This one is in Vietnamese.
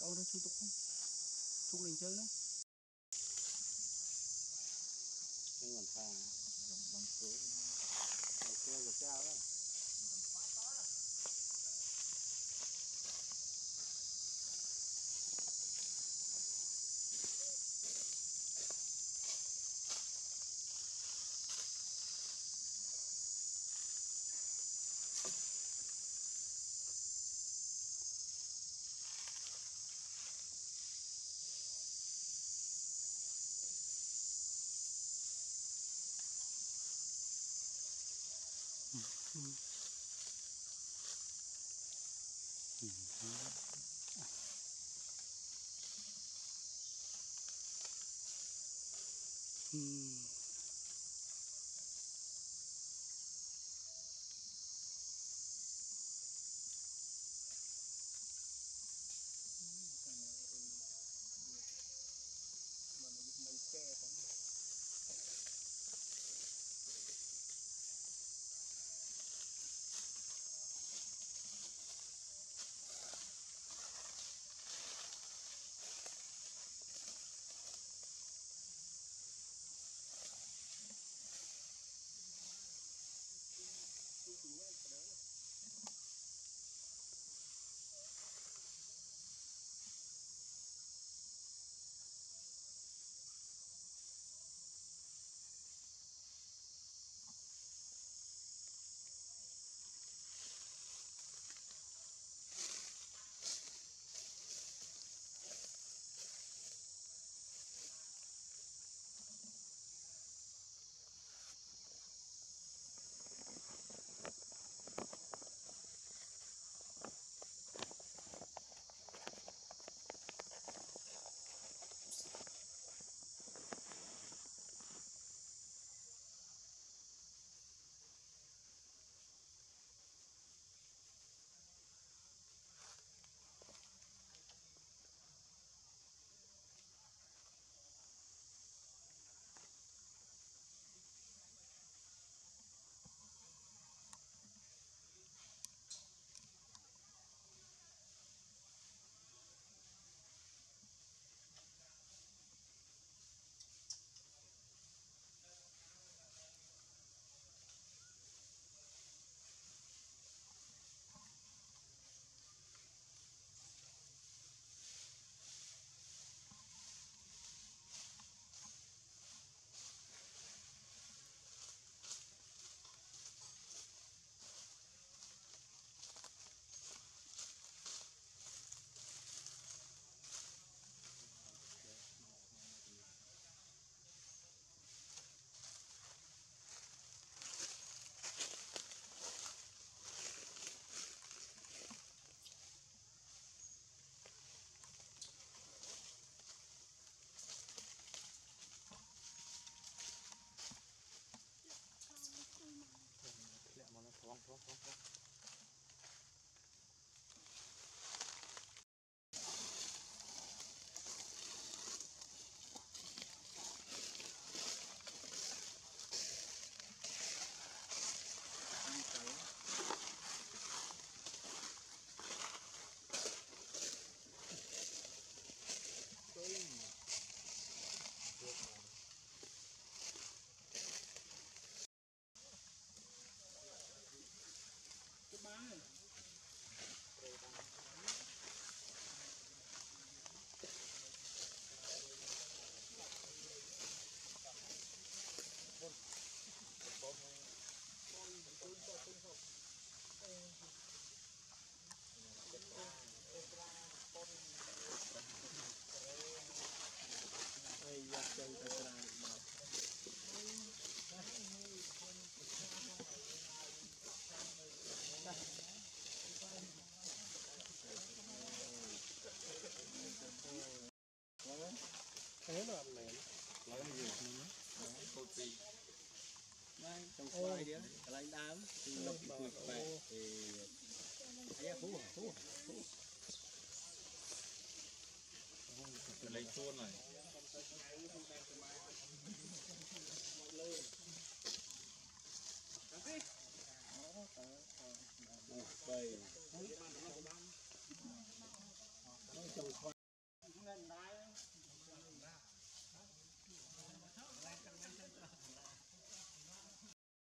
câu nó xuống tục không? Xuống lên chơi đấy cái bàn thang bằng xuống 嗯，嗯，嗯。Thì nó bị quỵt bẹ thì ấy phú à phú à phú lấy chuôn này